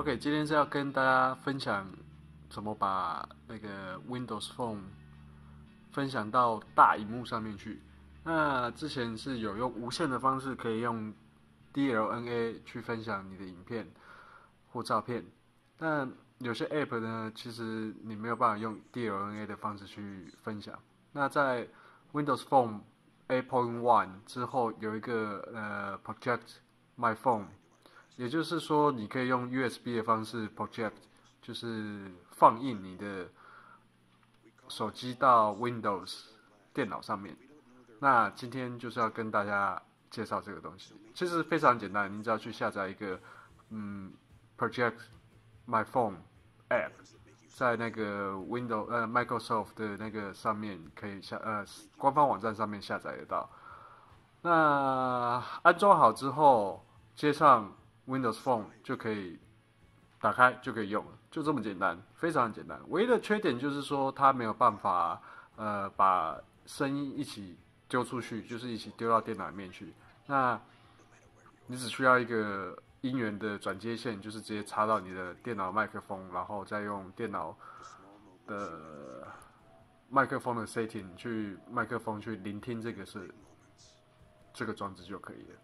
OK，今天是要跟大家分享怎么把那个 Windows Phone 分享到大荧幕上面去。那之前是有用无线的方式，可以用 DLNA 去分享你的影片或照片，但有些 App 呢，其实你没有办法用 DLNA 的方式去分享。那在 Windows Phone 8.1之后，有一个呃 Project My Phone，也就是说，你可以用 USB 的方式 Project，就是放映你的手机到 Windows 电脑上面。那今天就是要跟大家介绍这个东西，其实非常简单，你只要去下载一个嗯 Project My Phone App，在那个 Windows 呃 Microsoft 的那个上面可以下呃官方网站上面下载得到。那安装好之后，接上 Windows Phone 就可以打开就可以用，就这么简单，非常简单。唯一的缺点就是说它没有办法呃把声音一起。丢出去就是一起丢到电脑里面去。那你只需要一个音源的转接线，就是直接插到你的电脑麦克风，然后再用电脑的麦克风的 setting 去麦克风去聆听这个是这个装置就可以了，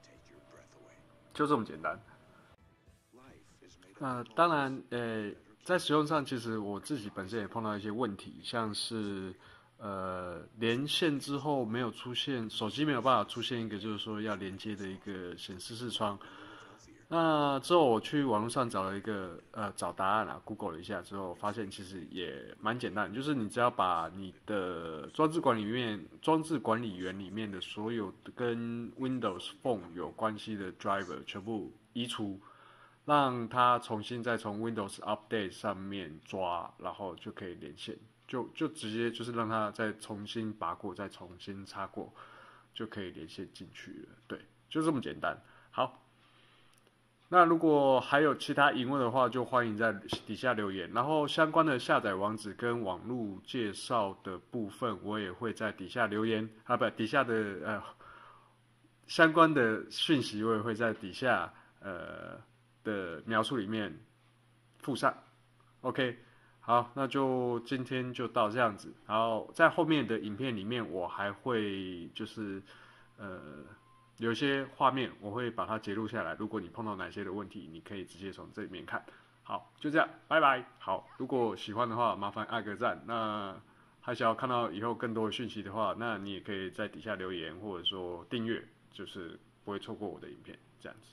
就这么简单。那当然，呃，在使用上，其实我自己本身也碰到一些问题，像是。呃，连线之后没有出现，手机没有办法出现一个就是说要连接的一个显示视窗。那之后我去网络上找了一个呃找答案啊，Google 了一下之后，发现其实也蛮简单，就是你只要把你的装置管理面装置管理员里面的所有跟 Windows Phone 有关系的 driver 全部移除，让它重新再从 Windows Update 上面抓，然后就可以连线。就就直接就是让它再重新拔过，再重新插过，就可以连线进去了。对，就这么简单。好，那如果还有其他疑问的话，就欢迎在底下留言。然后相关的下载网址跟网络介绍的部分，我也会在底下留言啊，不，底下的呃相关的讯息，我也会在底下呃的描述里面附上。OK。好，那就今天就到这样子。然后在后面的影片里面，我还会就是呃有些画面，我会把它截录下来。如果你碰到哪些的问题，你可以直接从这里面看。好，就这样，拜拜。好，如果喜欢的话，麻烦按个赞。那还想要看到以后更多的讯息的话，那你也可以在底下留言，或者说订阅，就是不会错过我的影片。这样子，